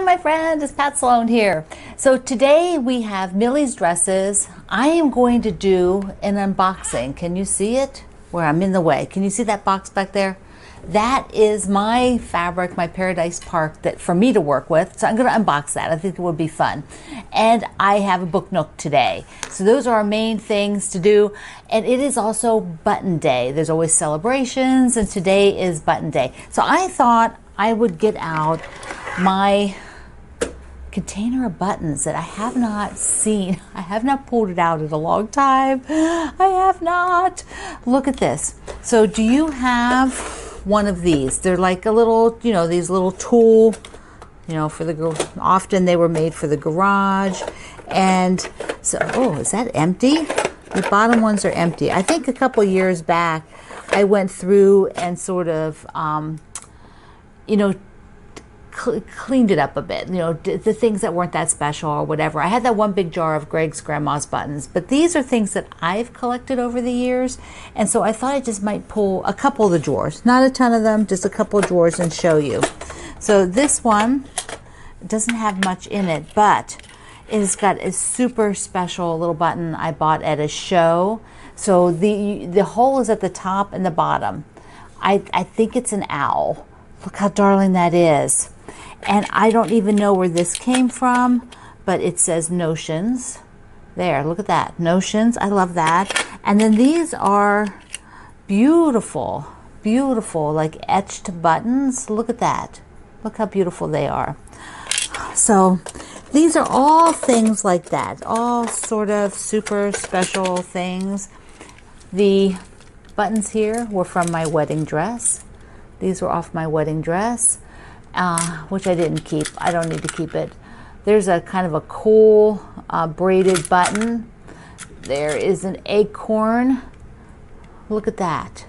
Hi, my friend. It's Pat Sloan here. So today we have Millie's dresses. I am going to do an unboxing. Can you see it? Where I'm in the way. Can you see that box back there? That is my fabric, my Paradise Park that for me to work with. So I'm going to unbox that. I think it would be fun. And I have a book nook today. So those are our main things to do. And it is also button day. There's always celebrations and today is button day. So I thought I would get out my container of buttons that I have not seen. I have not pulled it out in a long time. I have not. Look at this. So, do you have one of these? They're like a little, you know, these little tool, you know, for the often they were made for the garage. And so, oh, is that empty? The bottom ones are empty. I think a couple years back, I went through and sort of, um, you know, cl- cleaned it up a bit, you know, d- the things that weren't that special or whatever. I had that one big jar of Greg's grandma's buttons, but these are things that I've collected over the years. And so I thought I just might pull a couple of the drawers, not a ton of them, just a couple of drawers and show you. So this one doesn't have much in it, but it's got a super special little button I bought at a show. So the the hole is at the top and the bottom. I, I think it's an owl. Look how darling that is. And I don't even know where this came from, but it says Notions. There, look at that. Notions. I love that. And then these are beautiful, beautiful, like etched buttons. Look at that. Look how beautiful they are. So these are all things like that, all sort of super special things. The buttons here were from my wedding dress. These were off my wedding dress uh, which I didn't keep. I don't need to keep it. There's a kind of a cool uh, braided button. There is an acorn. Look at that.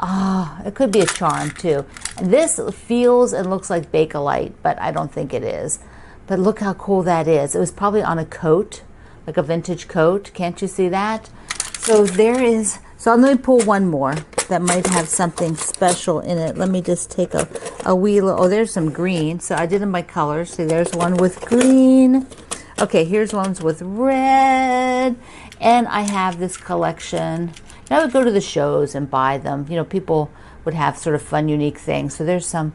Ah, oh, it could be a charm too. And this feels and looks like Bakelite, but I don't think it is. But look how cool that is. It was probably on a coat, like a vintage coat. Can't you see that? So there is. So let me pull one more that might have something special in it. Let me just take a, a wheel. Oh, there's some green. So I did them by colors. See, there's one with green. Okay, here's ones with red. And I have this collection. And I would go to the shows and buy them. You know, people would have sort of fun, unique things. So there's some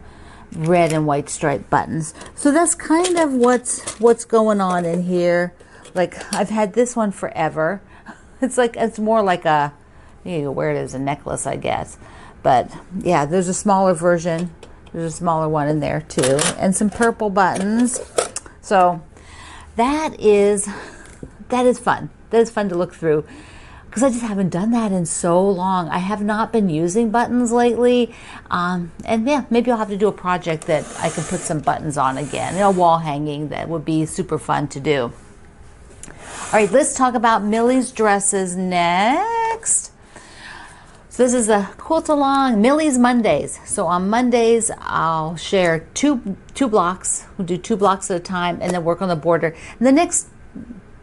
red and white striped buttons. So that's kind of what's what's going on in here. Like I've had this one forever. It's like it's more like a you can wear it as a necklace, I guess. But yeah, there's a smaller version. There's a smaller one in there too, and some purple buttons. So that is that is fun. That is fun to look through because I just haven't done that in so long. I have not been using buttons lately, um, and yeah, maybe I'll have to do a project that I can put some buttons on again. You know, wall hanging that would be super fun to do. All right, let's talk about Millie's dresses next. So this is a quilt along Millie's Mondays. So on Mondays, I'll share two two blocks. We'll do two blocks at a time, and then work on the border. And the next,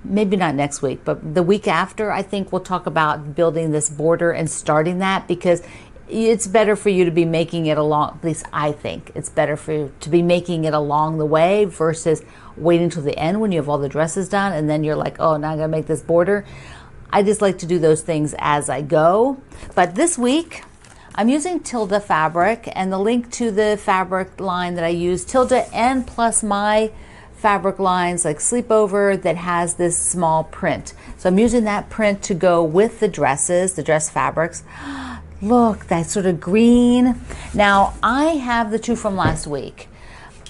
maybe not next week, but the week after, I think we'll talk about building this border and starting that because it's better for you to be making it along. At least I think it's better for you to be making it along the way versus waiting till the end when you have all the dresses done, and then you're like, oh, now I'm gonna make this border. I just like to do those things as I go. But this week, I'm using Tilda fabric and the link to the fabric line that I use, Tilda and plus my fabric lines like Sleepover that has this small print. So I'm using that print to go with the dresses, the dress fabrics. Look, that sort of green. Now, I have the two from last week,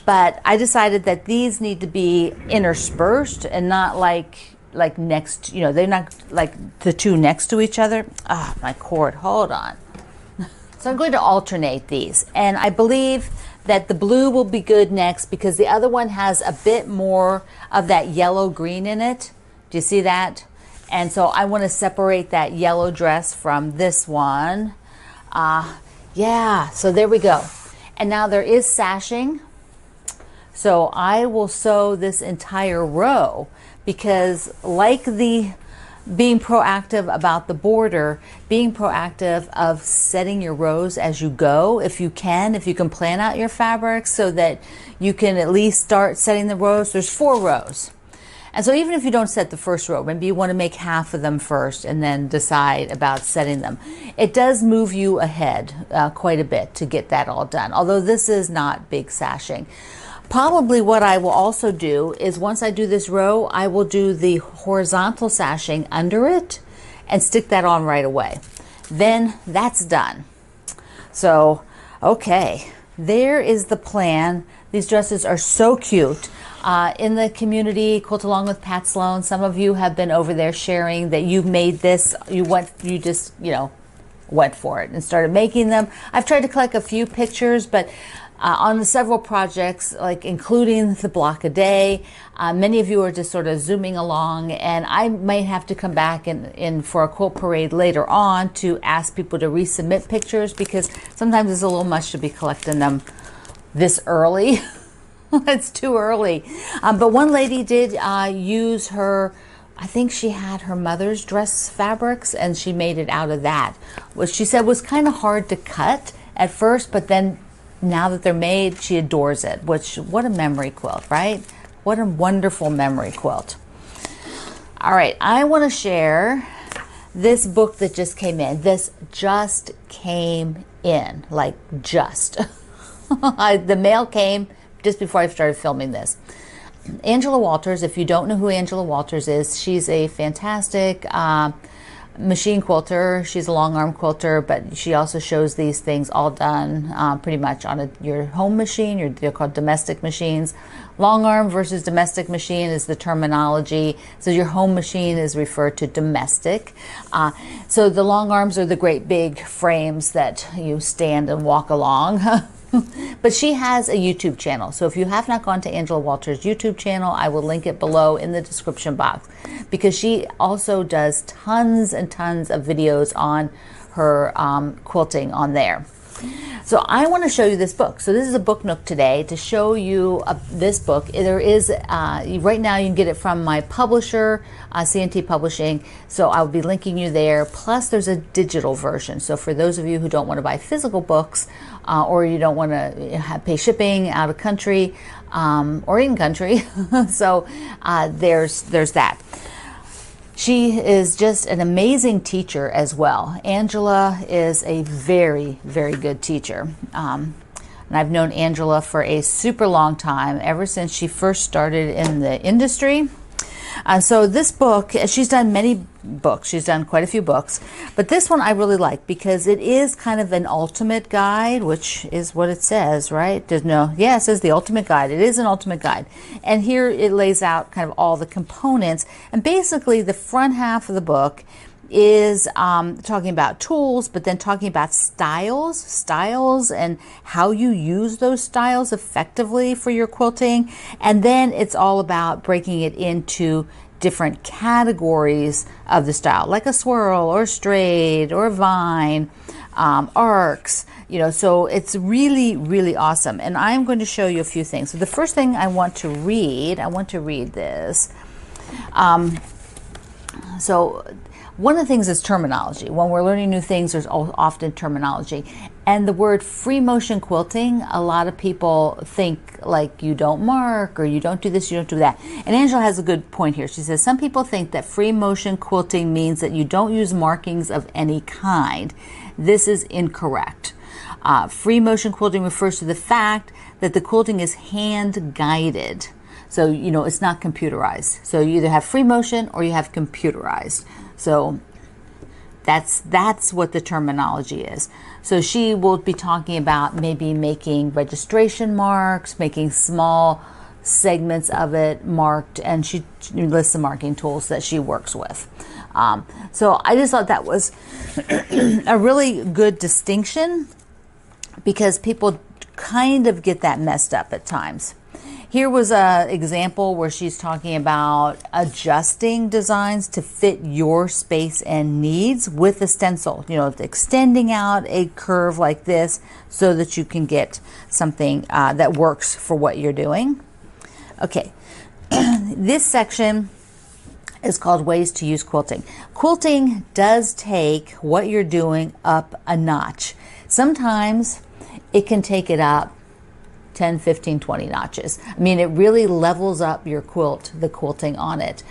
but I decided that these need to be interspersed and not like like next, you know, they're not like the two next to each other. Ah, oh, my cord, hold on. so I'm going to alternate these. And I believe that the blue will be good next because the other one has a bit more of that yellow green in it. Do you see that? And so I want to separate that yellow dress from this one. Uh, yeah, so there we go. And now there is sashing. So I will sew this entire row because like the being proactive about the border, being proactive of setting your rows as you go, if you can, if you can plan out your fabric so that you can at least start setting the rows. There's four rows. And so even if you don't set the first row, maybe you want to make half of them first and then decide about setting them. It does move you ahead uh, quite a bit to get that all done, although this is not big sashing. Probably what I will also do is once I do this row, I will do the horizontal sashing under it and stick that on right away. Then that's done. So, okay, there is the plan. These dresses are so cute. Uh, in the community, Quilt Along with Pat Sloan, some of you have been over there sharing that you made this. You went, you just, you know, went for it and started making them. I've tried to collect a few pictures, but uh, on the several projects, like including the block a day. Uh, many of you are just sort of zooming along, and I might have to come back in, in for a quilt parade later on to ask people to resubmit pictures because sometimes it's a little much to be collecting them this early. it's too early. Um, but one lady did uh, use her. I think she had her mother's dress fabrics and she made it out of that, which she said was kind of hard to cut at first, but then now that they're made, she adores it. Which, what a memory quilt, right? What a wonderful memory quilt. All right, I want to share this book that just came in. This just came in, like just. the mail came just before I started filming this. Angela Walters, if you don't know who Angela Walters is, she's a fantastic. Uh, machine quilter. She's a long arm quilter, but she also shows these things all done uh, pretty much on a, your home machine. Your, they're called domestic machines. Long arm versus domestic machine is the terminology. So your home machine is referred to domestic. Uh, so the long arms are the great big frames that you stand and walk along. but she has a YouTube channel. So if you have not gone to Angela Walters' YouTube channel, I will link it below in the description box because she also does tons and tons of videos on her um, quilting on there. So I want to show you this book. So this is a book nook today to show you uh, this book. There is uh, right now you can get it from my publisher, uh, C&T Publishing. So I'll be linking you there. Plus there's a digital version. So for those of you who don't want to buy physical books uh, or you don't want to pay shipping out of country um, or in country, so uh, there's there's that. She is just an amazing teacher as well. Angela is a very, very good teacher. Um, and I've known Angela for a super long time, ever since she first started in the industry. Uh, so this book, she's done many books. She's done quite a few books, but this one I really like because it is kind of an ultimate guide, which is what it says, right? There's no, yeah, it says the ultimate guide. It is an ultimate guide, and here it lays out kind of all the components, and basically the front half of the book is um, talking about tools, but then talking about styles, styles, and how you use those styles effectively for your quilting. And then it's all about breaking it into different categories of the style, like a swirl or straight or vine, um, arcs, you know, so it's really, really awesome. And I'm going to show you a few things. So the first thing I want to read, I want to read this. Um, so one of the things is terminology. When we're learning new things, there's often terminology. And the word free motion quilting, a lot of people think like you don't mark or you don't do this, you don't do that. And Angela has a good point here. She says some people think that free motion quilting means that you don't use markings of any kind. This is incorrect. Uh, free motion quilting refers to the fact that the quilting is hand guided. So, you know, it's not computerized. So you either have free motion or you have computerized. So that's that's what the terminology is. So she will be talking about maybe making registration marks, making small segments of it marked, and she lists the marking tools that she works with. Um, so I just thought that was a really good distinction because people kind of get that messed up at times. Here was an example where she's talking about adjusting designs to fit your space and needs with a stencil. You know, extending out a curve like this so that you can get something uh, that works for what you're doing. Okay, this section is called Ways to Use Quilting. Quilting does take what you're doing up a notch. Sometimes it can take it up 10, 15, 20 notches. I mean, it really levels up your quilt, the quilting on it.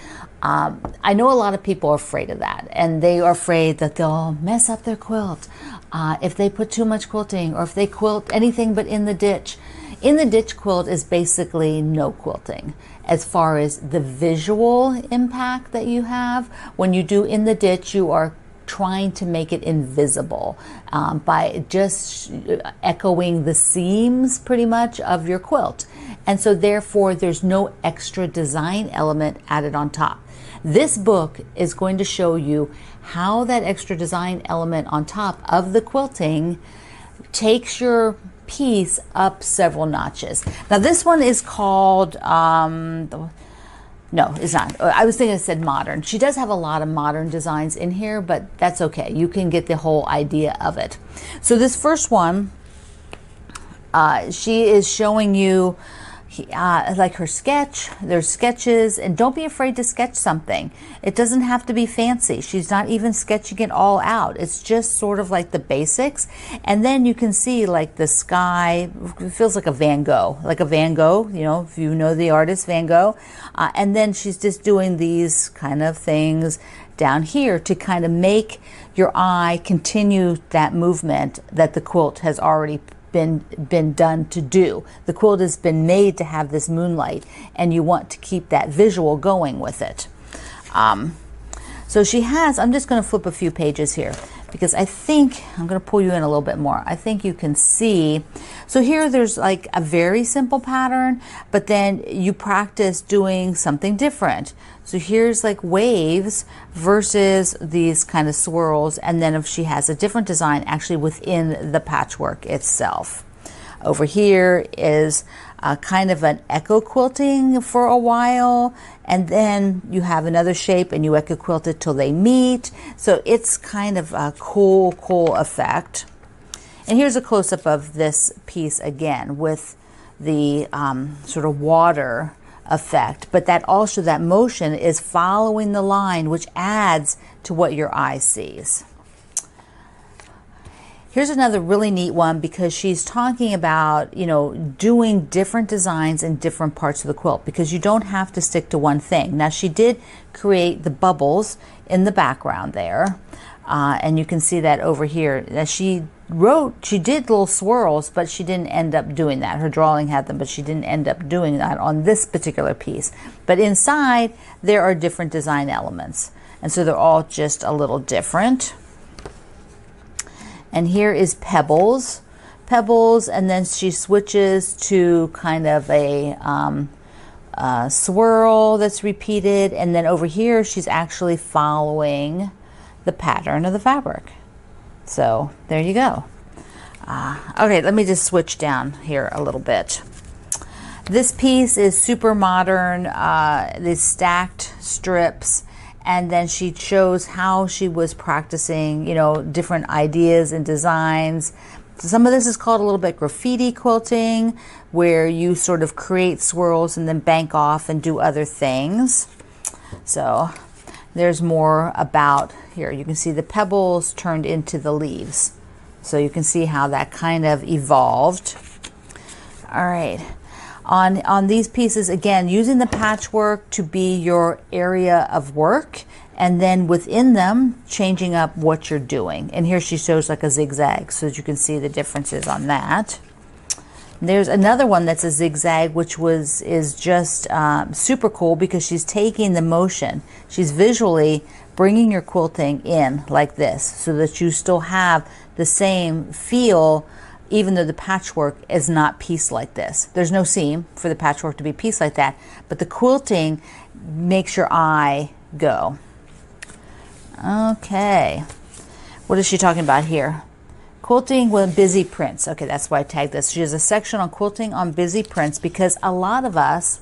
Um, I know a lot of people are afraid of that, and they are afraid that they'll mess up their quilt uh, if they put too much quilting or if they quilt anything but in the ditch. In the ditch quilt is basically no quilting as far as the visual impact that you have. When you do in the ditch, you are trying to make it invisible um, by just echoing the seams pretty much of your quilt. And so, therefore, there's no extra design element added on top. This book is going to show you how that extra design element on top of the quilting takes your piece up several notches. Now, this one is called. Um, no, it's not. Uh, I was thinking it said modern. She does have a lot of modern designs in here, but that's okay. You can get the whole idea of it. So this first one, uh, she is showing you uh, like her sketch, there's sketches, and don't be afraid to sketch something. It doesn't have to be fancy. She's not even sketching it all out. It's just sort of like the basics. And then you can see like the sky, feels like a Van Gogh, like a Van Gogh, you know, if you know the artist Van Gogh. Uh, and then she's just doing these kind of things down here to kind of make your eye continue that movement that the quilt has already been been done to do. The quilt has been made to have this moonlight, and you want to keep that visual going with it. Um, so she has. I'm just going to flip a few pages here because I think I'm going to pull you in a little bit more. I think you can see. So here there's like a very simple pattern, but then you practice doing something different. So here's like waves versus these kind of swirls. And then if she has a different design actually within the patchwork itself. Over here is uh, kind of an echo quilting for a while, and then you have another shape and you echo quilt it till they meet. So it's kind of a cool, cool effect. And here's a close up of this piece again with the um, sort of water effect, but that also that motion is following the line, which adds to what your eye sees. Here's another really neat one because she's talking about, you know, doing different designs in different parts of the quilt because you don't have to stick to one thing. Now, she did create the bubbles in the background there, uh, and you can see that over here. Now, she wrote, she did little swirls, but she didn't end up doing that. Her drawing had them, but she didn't end up doing that on this particular piece. But inside, there are different design elements, and so they're all just a little different. And here is Pebbles. Pebbles, and then she switches to kind of a um, uh, swirl that's repeated. And then over here, she's actually following the pattern of the fabric. So there you go. Uh, okay, let me just switch down here a little bit. This piece is super modern. Uh, these stacked strips and then she shows how she was practicing, you know, different ideas and designs. Some of this is called a little bit graffiti quilting, where you sort of create swirls and then bank off and do other things. So there's more about here. You can see the pebbles turned into the leaves. So you can see how that kind of evolved. All right on, on these pieces, again, using the patchwork to be your area of work and then within them, changing up what you're doing. And here she shows like a zigzag so that you can see the differences on that. There's another one that's a zigzag, which was is just um, super cool because she's taking the motion. She's visually bringing your quilting in like this so that you still have the same feel even though the patchwork is not pieced like this. There's no seam for the patchwork to be pieced like that, but the quilting makes your eye go. Okay. What is she talking about here? Quilting with busy prints. Okay, that's why I tagged this. She has a section on quilting on busy prints because a lot of us,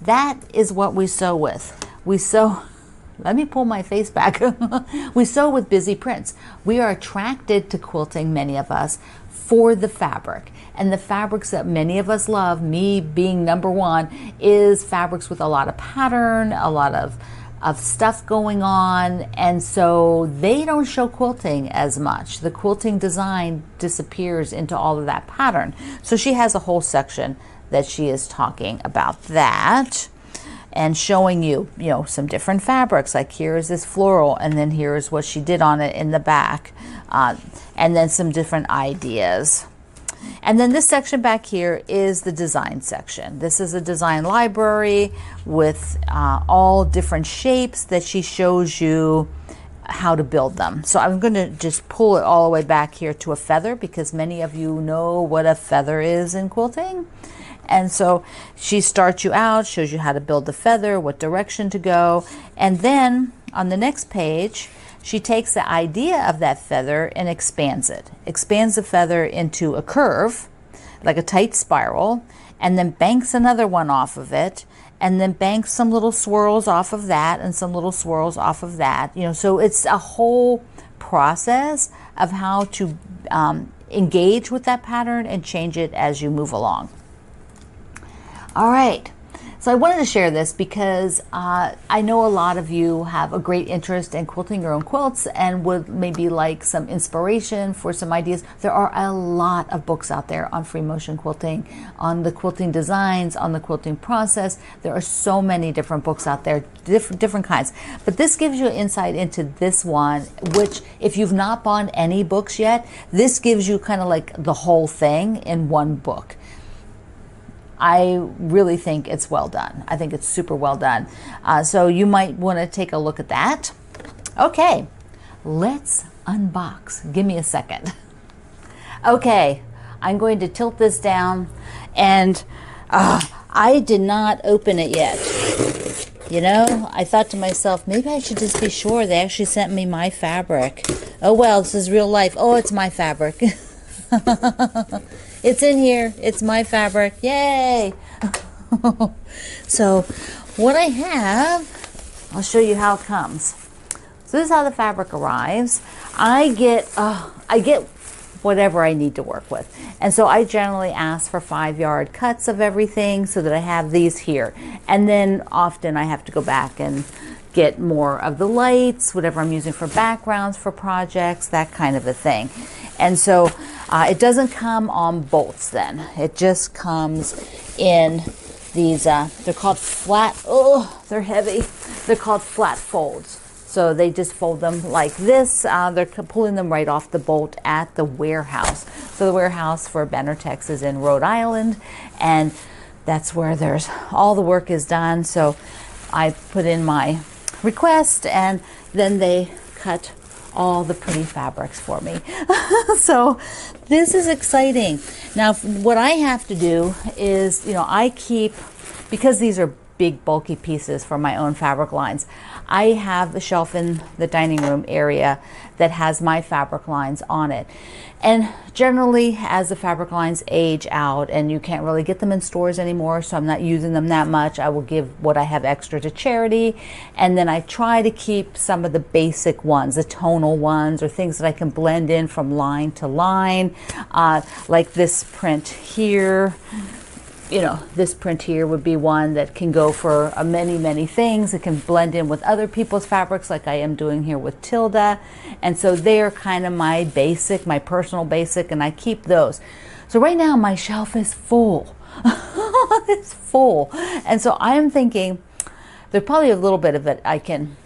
that is what we sew with. We sew let me pull my face back. we sew with busy prints. We are attracted to quilting, many of us, for the fabric. And the fabrics that many of us love, me being number one, is fabrics with a lot of pattern, a lot of of stuff going on, and so they don't show quilting as much. The quilting design disappears into all of that pattern. So she has a whole section that she is talking about that and showing you, you know, some different fabrics. Like here is this floral, and then here is what she did on it in the back, uh, and then some different ideas. And then this section back here is the design section. This is a design library with uh, all different shapes that she shows you how to build them. So I'm going to just pull it all the way back here to a feather because many of you know what a feather is in quilting. And so she starts you out, shows you how to build the feather, what direction to go, and then on the next page, she takes the idea of that feather and expands it. Expands the feather into a curve, like a tight spiral, and then banks another one off of it, and then banks some little swirls off of that and some little swirls off of that. You know, so it's a whole process of how to um, engage with that pattern and change it as you move along. All right. So I wanted to share this because uh, I know a lot of you have a great interest in quilting your own quilts and would maybe like some inspiration for some ideas. There are a lot of books out there on free motion quilting, on the quilting designs, on the quilting process. There are so many different books out there, different different kinds. But this gives you insight into this one, which if you've not bought any books yet, this gives you kind of like the whole thing in one book. I really think it's well done. I think it's super well done. Uh, so you might want to take a look at that. Okay, let's unbox. Give me a second. Okay, I'm going to tilt this down and uh, I did not open it yet. You know, I thought to myself, maybe I should just be sure they actually sent me my fabric. Oh well, this is real life. Oh, it's my fabric. It's in here. It's my fabric. Yay! so, what I have, I'll show you how it comes. So this is how the fabric arrives. I get, uh, I get whatever I need to work with. And so I generally ask for five yard cuts of everything so that I have these here. And then often I have to go back and get more of the lights, whatever I'm using for backgrounds for projects, that kind of a thing. And so uh, it doesn't come on bolts then. It just comes in these, uh, they're called flat, oh, they're heavy. They're called flat folds. So they just fold them like this. Uh, they're pulling them right off the bolt at the warehouse. So the warehouse for Benartex is in Rhode Island, and that's where there's all the work is done. So I put in my request, and then they cut all the pretty fabrics for me. so this is exciting. Now, what I have to do is, you know, I keep, because these are big bulky pieces for my own fabric lines. I have a shelf in the dining room area that has my fabric lines on it. And generally, as the fabric lines age out and you can't really get them in stores anymore, so I'm not using them that much, I will give what I have extra to charity. And then I try to keep some of the basic ones, the tonal ones, or things that I can blend in from line to line, uh, like this print here you know, this print here would be one that can go for uh, many, many things. It can blend in with other people's fabrics like I am doing here with Tilda. And so they're kind of my basic, my personal basic, and I keep those. So right now my shelf is full. it's full. And so I am thinking there's probably a little bit of it I can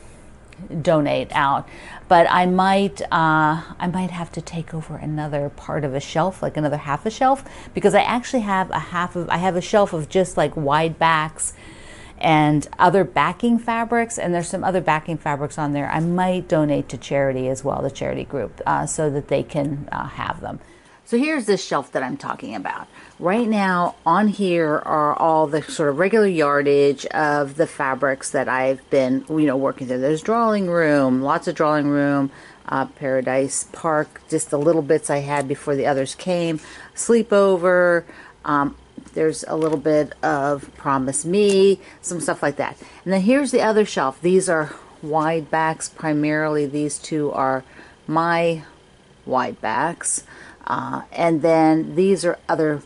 donate out but I might uh, I might have to take over another part of a shelf, like another half a shelf, because I actually have a half of I have a shelf of just like wide backs and other backing fabrics, and there's some other backing fabrics on there. I might donate to charity as well, the charity group, uh, so that they can uh, have them. So here's this shelf that I'm talking about. Right now on here are all the sort of regular yardage of the fabrics that I've been, you know, working through. There's drawing room, lots of drawing room, uh, Paradise Park, just the little bits I had before the others came, sleepover, um, there's a little bit of Promise Me, some stuff like that. And then here's the other shelf. These are wide backs primarily. These two are my wide backs. Uh, and then these are other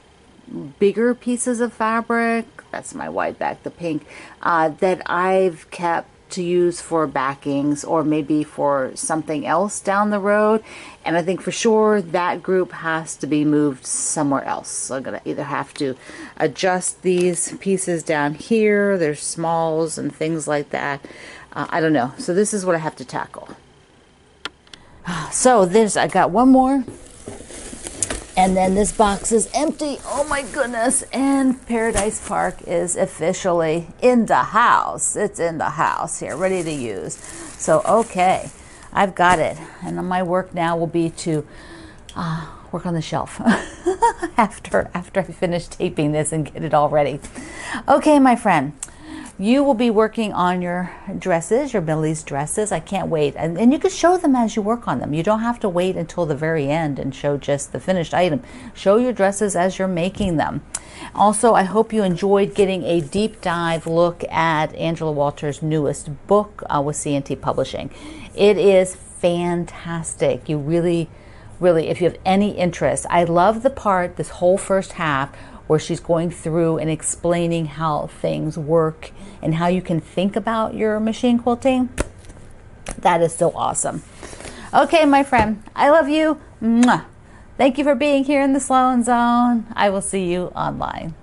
bigger pieces of fabric. That's my white back, the pink, uh, that I've kept to use for backings or maybe for something else down the road. And I think for sure that group has to be moved somewhere else. So I'm going to either have to adjust these pieces down here. There's smalls and things like that. Uh, I don't know. So this is what I have to tackle. So this, I got one more and then this box is empty. Oh my goodness. And Paradise Park is officially in the house. It's in the house here, ready to use. So, okay, I've got it. And my work now will be to uh, work on the shelf after, after I finish taping this and get it all ready. Okay, my friend you will be working on your dresses, your Millie's dresses. I can't wait. And, and you can show them as you work on them. You don't have to wait until the very end and show just the finished item. Show your dresses as you're making them. Also, I hope you enjoyed getting a deep dive look at Angela Walters' newest book uh, with C&T Publishing. It is fantastic. You really, really, if you have any interest, I love the part, this whole first half, where she's going through and explaining how things work and how you can think about your machine quilting. That is so awesome. Okay, my friend, I love you. Mwah. Thank you for being here in the Sloan Zone. I will see you online.